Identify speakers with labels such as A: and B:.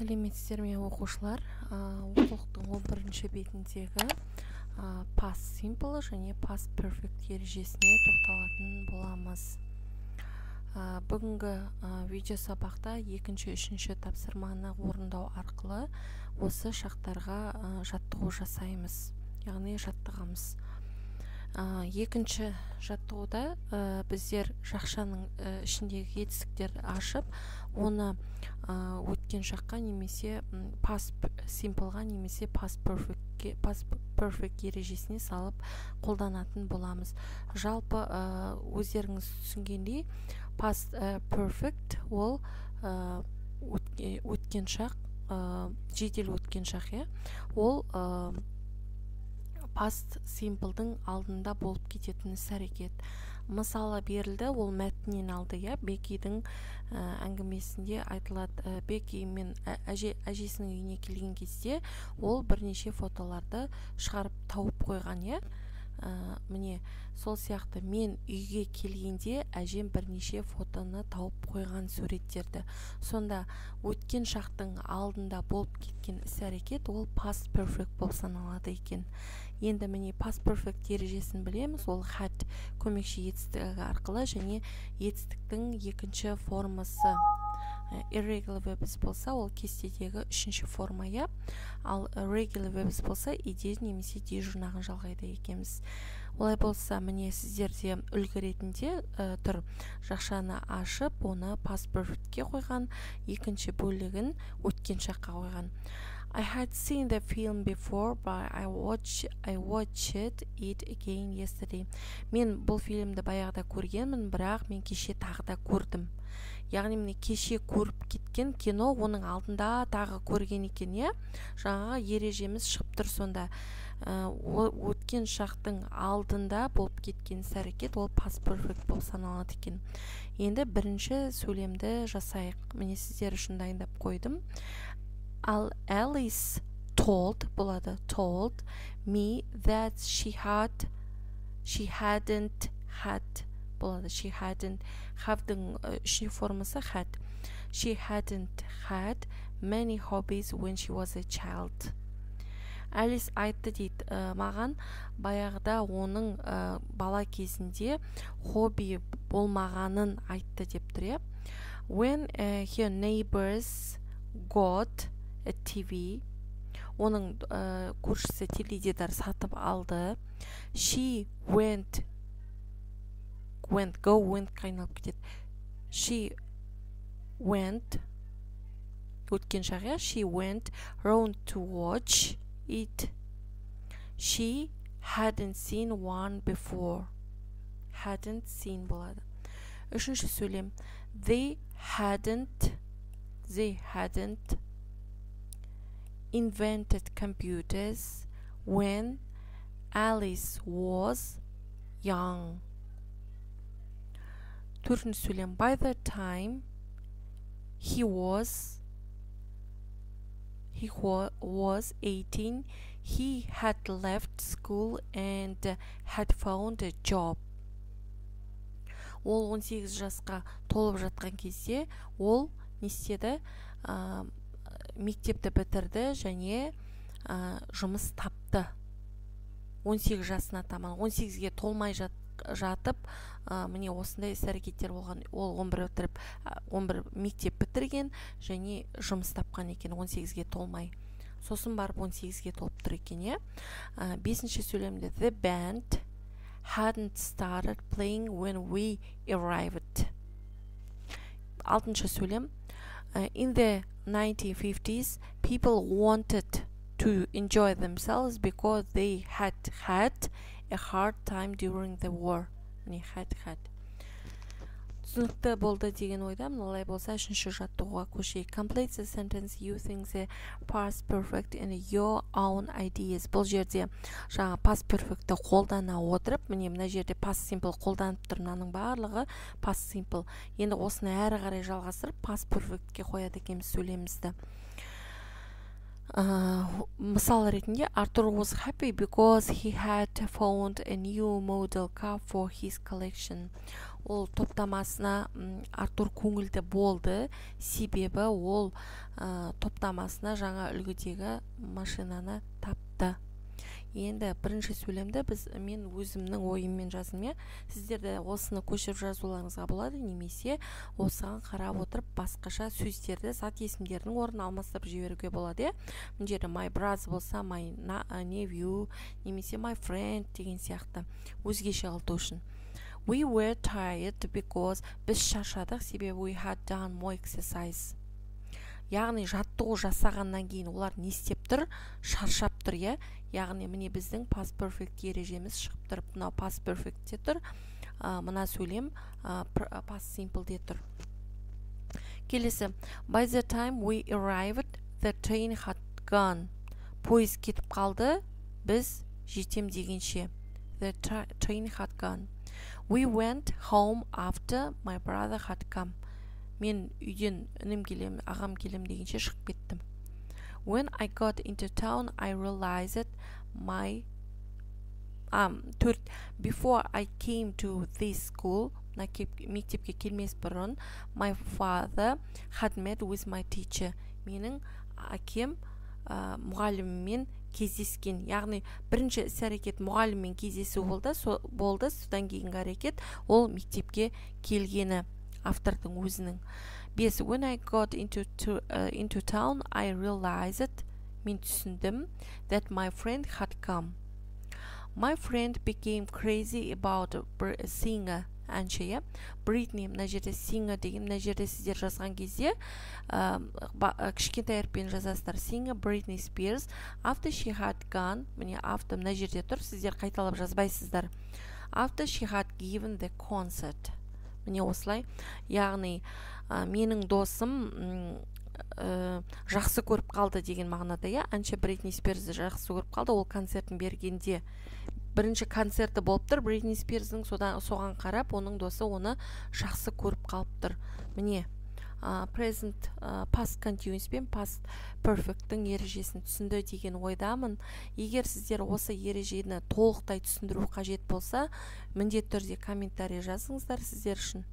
A: сәлеметсіздер ме оқушылар? Оқулықтың он бірінші бетіндегі past simple және past perfect ережесіне тоқталатын боламыз. Бүгінгі видео сабақта екінші үшінші тапсырманы орындау арқылы осы шақтарға жаттығу жасаймыз яғни жаттығамыз. Екінші жаттығуда біздер жақшаның ішіндегі етістіктерді ашып оны өткен жаққа немесе past simple-ға немесе past perfect past perfect ережесіне салып қолданатын боламыз. Жалпы өздеріңіз түсінгендей past perfect ол өткен шақ жедел өткен шақ иә? Ол past simple-дың алдында болып кететін іс әрекет мысалы берілді ол мәтіннен алды иә? Бекидің әңгімесінде айтылады беки мен әже, әжесінің үйіне келген кезде ол бірнеше фотоларды шығарып тауып қойған иә? Міне сол сияқты мен үйге келгенде әжем бірнеше фотоны тауып қойған суреттерді. Сонда өткен шақтың алдында болып кеткен іс әрекет ол past perfect болып саналады екен. Енді міне past perfect ережесін білеміз ол had көмекші етістігі арқылы және етістіктің екінші формасы. Irregular verbs болса ол кестедегі үшінші форма иә. Ал regular verbs болса иде немесе де жұрнағын жалғайды екенбіз. Олай болса міне сіздерде үлгі ретінде ә, тұр. Жақшаны ашып оны perfectке қойған екінші бөлігін өткен шаққа қойған. I had seen the film before, but I watched I watched it again yesterday. Мен бұл фильмді баяғыда көргенмін, бірақ мен кеше тағы да көрдім. Яғни міне кеше көріп кеткен кино оның алдында тағы көрген екен, иә? Жаңағы ережеміз шығып тұр сонда. өткен шақтың алдында болып кеткен іс әрекет ол past perfect болып саналады екен. Енді бірінші сөйлемді жасайық. Міне сіздер үшін дайындап қойдым. Al Alice told болады told me that she had she hadn't had болады she hadn't have'дың үшінші формасы had. She hadn't had many hobbies when she was a child. Alice айтты дейді. Ә, маған баяғыда оның ә, бала кезінде хобби болмағанын айтты деп тұр иә. When her neighbors got TV оның ә, көршісі теледидар сатып алды she went went go went айналып кетеді she went өткен шақ иә she went round to watch it she hadn't seen one before hadn't seen болады үшінші сөйлем they hadn't they hadn't invented computers when Alice was young. Төртінші сөйлем by the time he was he was 18 he had left school and had found a job ол 18 жасқа толып жатқан кезде ол не істеді мектепті бітірді және ә, жұмыс тапты. 18 жасына таман. 18-ге толмай жат, жатып ә, міне осындай іс әрекеттер болған ол 11 бітіріп 11 мектеп бітірген және жұмыс тапқан екен 18-ге толмай. Сосын барып 18-ге толып тұр екен иә. Ә, бесінші сөйлемде the band hadn't started playing when we arrived. Алтыншы сөйлем. Uh, in the 1950s people wanted to enjoy themselves because they had had a hard time during the war. They had had түсінікті болды деген ойдамын. Олай болса үшінші жаттығуға көшейік. Complete the sentence using the past perfect in your own ideas. Бұл жерде жаңа past perfectті қолдана отырып міне мына жерде past simple қолданып тұр. Мынаның барлығы past simple. Енді осыны әрі қарай жалғастырып past perfectке қояды екенбіз сөйлемімізді мысал ретінде артур was happy because he had found a new model car for his collection. Ол топтамасына артур көңілді болды. Себебі ол ә, топтамасына жаңа үлгідегі машинаны тапты. Енді бірінші сөйлемді біз мен өзімнің ойыммен жаздым иә. Сіздер де осыны көшіріп жазуларыңызға болады немесе осыған қарап отырып басқаша сөздерді зат есімдердің орнын алмастырып жіберуге болады иә. Мына жерде my brother болса my nephew немесе my friend деген сияқты өзгеше қылту үшін. We were tired because біз шаршадық себебі we had done more exercise яғни жаттығу жасағаннан кейін олар не істеп тұр? Шаршап тұр иә? Яғни міне біздің past perfect ережеміз шығып тұр мынау past perfectте тұр. Ә, мына сөйлем ә, past де тұр. Келесі. By the time we arrived the train had gone. Пойыз кетіп қалды біз жетем дегенше. The train had gone. We went home after my brother had come. Мен үйден інім келем ағам келем дегенше шығып кеттім. When i got into town i realized my um, төрт before i came to this school мектепке келмес бұрын my father had met with my teacher. Менің әкем ә, мұғаліміммен кездескен. Яғни бірінші іс әрекет мұғаліммен кездесу болды. Со, болды. Содан кейінгі әрекет ол мектепке келгені. Автордың өзінің. Бес when I got into, to, uh, into town I realized мен түсіндім that my friend had come. My friend became crazy about a әнші иә бритни мына жерде синга деген мына жерде сіздер жазған кезде кішкентай әріппен жазасыздар. Синга бритни спирс after she had gone міне after мына жерде тұр сіздер қайталап жазбайсыздар. After she had given the concert. Міне осылай. Яғни ә, менің досым ә, жақсы көріп қалды деген мағынада иә? Әнші бритни спирсті жақсы көріп қалды. Ол концертін бергенде бірінші концерті болып тұр бритни спирстің содан соған қарап оның досы оны жақсы көріп қалып тұр. Міне present past continuous пен past perfectің ережесін түсінді деген ойдамын. Егер сіздер осы ережені толықтай түсіндіру қажет болса міндетті түрде комментарий жазыңыздар сіздер үшін.